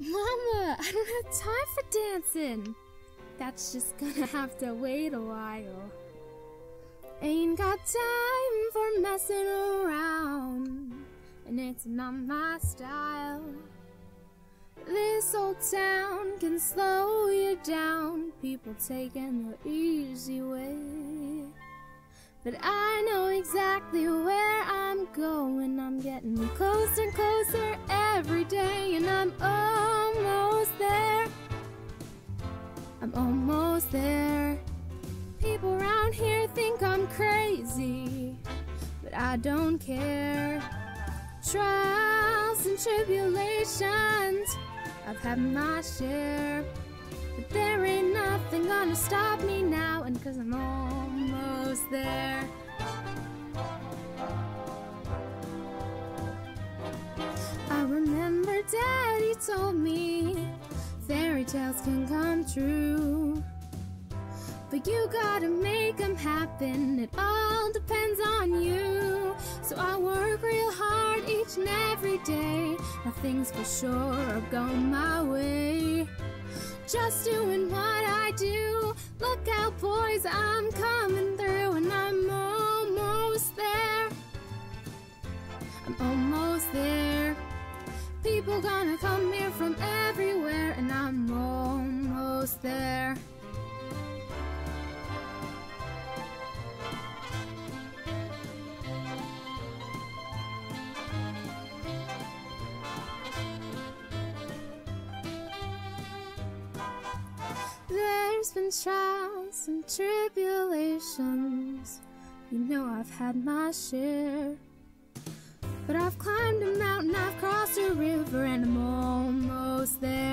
Mama, I don't have time for dancing. That's just gonna have to wait a while. Ain't got time for messing around, and it's not my style. This old town can slow you down, people taking the easy way. But I know exactly where I'm going. I'm getting closer and closer every day, and I'm almost there. People around here think I'm crazy, but I don't care. Trials and tribulations, I've had my share. But there ain't nothing gonna stop me now, and cause I'm almost there. I remember Daddy told me fairy tales can come true. But you gotta make them happen, it all depends on you. So I work real hard each and every day. Nothing's for sure are going my way. Just doing what I There's been trials and tribulations. You know I've had my share. But I've climbed a mountain, I've crossed a river, and I'm almost there.